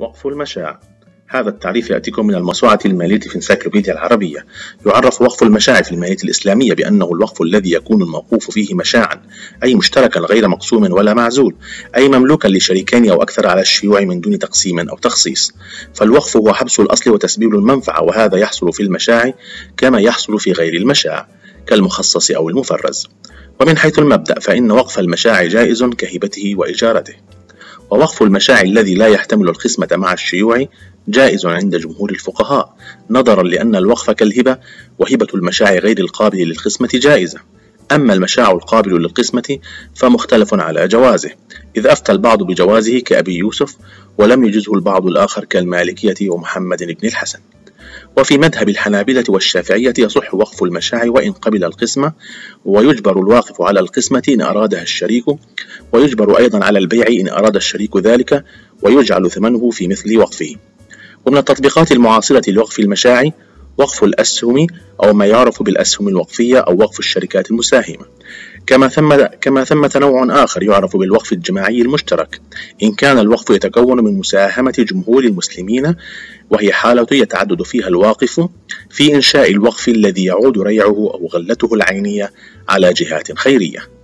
وقف المشاع. هذا التعريف يأتيكم من الموسوعة المالية في انسايكلوبيديا العربية. يعرف وقف المشاع في المالية الإسلامية بأنه الوقف الذي يكون الموقوف فيه مشاعا أي مشتركا غير مقسوم ولا معزول أي مملوكا لشريكين أو أكثر على الشيوع من دون تقسيم أو تخصيص. فالوقف هو حبس الأصل وتسبيل المنفعة وهذا يحصل في المشاع كما يحصل في غير المشاع كالمخصص أو المفرز. ومن حيث المبدأ فإن وقف المشاع جائز كهبته وإجارته. ووقف المشاع الذي لا يحتمل القسمة مع الشيوع جائز عند جمهور الفقهاء. نظرا لأن الوقف كالهبة وهبة المشاع غير القابل للقسمة جائزة. أما المشاع القابل للقسمة فمختلف على جوازه. إذ أفتى البعض بجوازه كأبي يوسف ولم يجزه البعض الآخر كالمالكية ومحمد بن الحسن. وفي مذهب الحنابلة والشافعية يصح وقف المشاع وإن قبل القسمة ويجبر الواقف على القسمة إن أرادها الشريك ويجبر أيضا على البيع إن أراد الشريك ذلك ويجعل ثمنه في مثل وقفه. ومن التطبيقات المعاصرة لوقف المشاع وقف الأسهم أو ما يعرف بالأسهم الوقفية أو وقف الشركات المساهمة. كما ثم كما ثمة نوع آخر يعرف بالوقف الجماعي المشترك إن كان الوقف يتكون من مساهمة جمهور المسلمين وهي حالة يتعدد فيها الواقف في إنشاء الوقف الذي يعود ريعه أو غلته العينية على جهات خيرية.